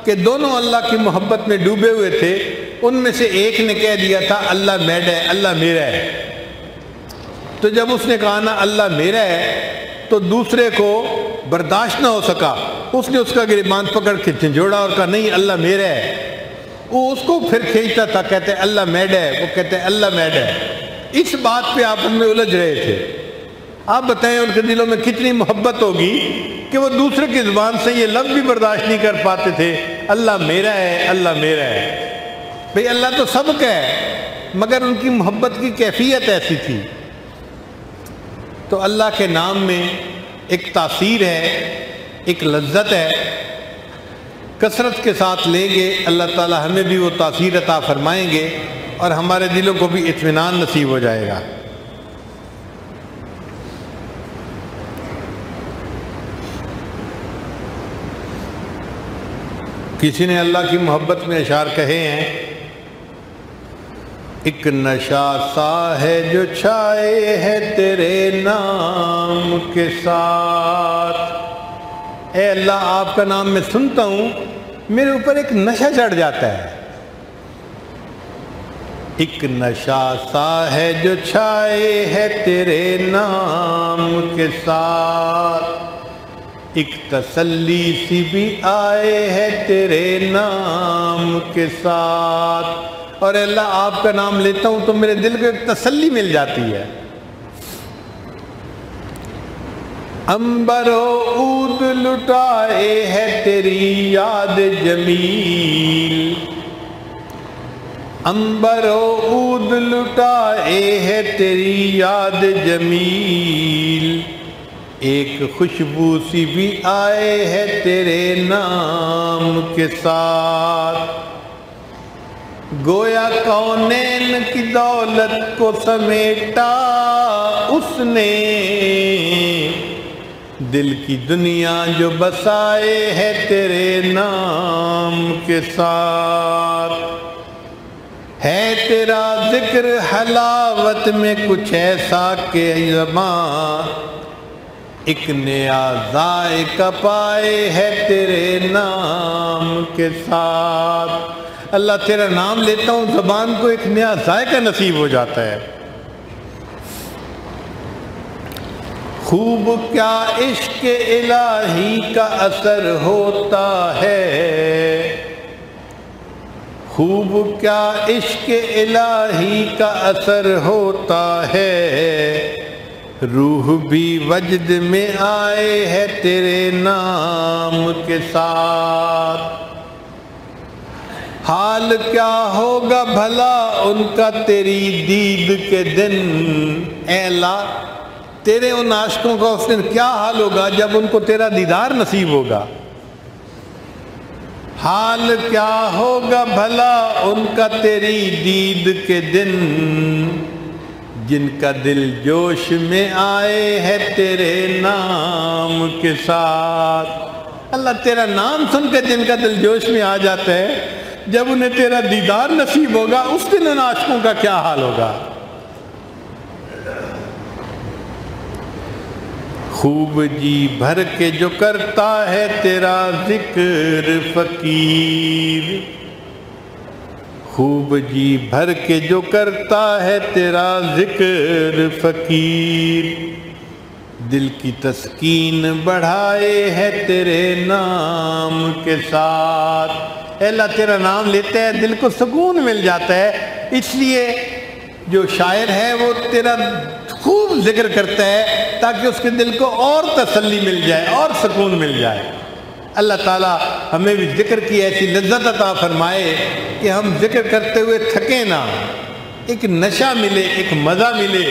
कि दोनों अल्लाह की मोहब्बत में डूबे हुए थे। उनमें से एक ने कह दिया था, अल्लाह मेड है, अल्लाह मेरा है। तो जब उसने कहा, ना, अल्लाह मेरा है तो दूसरे को बर्दाश्त ना हो सका। उसने उसका गिरबान पकड़ के झंझोड़ा और कहा, नहीं, अल्लाह मेरा है। वो उसको फिर खींचता था, कहते, अल्लाह मैड है। वो कहते, अल्लाह मैड है। इस बात पे आप उनमें उलझ रहे थे। आप बताएँ, उनके दिलों में कितनी मोहब्बत होगी कि वो दूसरे की ज़ुबान से ये लफ्ज भी बर्दाश्त नहीं कर पाते थे। अल्लाह मेरा है, अल्लाह मेरा है। भाई, अल्लाह तो सबका है, मगर उनकी मोहब्बत की कैफियत ऐसी थी। तो अल्लाह के नाम में एक तासीर है, एक लज्जत है। कसरत के साथ लेंगे, अल्लाह ताला हमें भी वो तासीर अता फरमाएँगे और हमारे दिलों को भी इतमान नसीब हो जाएगा। किसी ने अल्लाह की मोहब्बत में अशार कहे हैं एक नशा सा है जो छाए है तेरे नाम के साथ। ए अल्लाह, आपका नाम मैं सुनता हूँ, मेरे ऊपर एक नशा चढ़ जाता है। एक नशा सा है जो छाए है तेरे नाम के साथ। एक तसल्ली सी भी आए है तेरे नाम के साथ। और अल्लाह आपका नाम लेता हूँ तो मेरे दिल को एक तसल्ली मिल जाती है। अंबरो ऊद लुटाए है तेरी याद जमील। अंबरो ऊद लुटाए है तेरी याद जमील। एक खुशबू सी भी आए है तेरे नाम के साथ। गोया कौनेन की दौलत को समेटा उसने। दिल की दुनिया जो बसाए है तेरे नाम के साथ। है तेरा ज़िक्र हलावत में कुछ ऐसा के जमा। एक नया जायका पाए है तेरे नाम के साथ। अल्लाह तेरा नाम लेता हूँ, जबान को एक नया जायका नसीब हो जाता है। खूब क्या इश्क इलाही का असर होता है। खूब क्या इश्क इलाही का असर होता है। रूह भी वजद में आए है तेरे नाम के साथ। हाल क्या होगा भला उनका तेरी दीद के दिन? एला तेरे उन आशकों का उस दिन क्या हाल होगा जब उनको तेरा दीदार नसीब होगा? हाल क्या होगा भला उनका तेरी दीद के दिन? जिनका दिल जोश में आए है तेरे नाम के साथ। अल्लाह, तेरा नाम सुनकर जिनका दिल जोश में आ जाता है जब उन्हें तेरा दीदार नसीब होगा, उस दिन उन का क्या हाल होगा? खूब जी भर के जो करता है तेरा ज़िक्र फकीर खूब जी भर के जो करता है तेरा ज़िक्र फकीर, दिल की तस्कीन बढ़ाए है तेरे नाम के साथ। अल्लाह तेरा नाम लेते हैं, दिल को सुकून मिल जाता है। इसलिए जो शायर है, वो तेरा खूब ज़िक्र करता है, ताकि उसके दिल को और तसल्ली मिल जाए, और सुकून मिल जाए। अल्लाह ताला हमें भी ज़िक्र की ऐसी लज्जत अता फरमाए कि हम ज़िक्र करते हुए थके ना। एक नशा मिले, एक मज़ा मिले,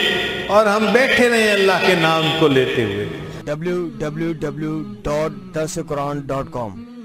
और हम बैठे रहें अल्लाह के नाम को लेते हुए। www.dasquran.com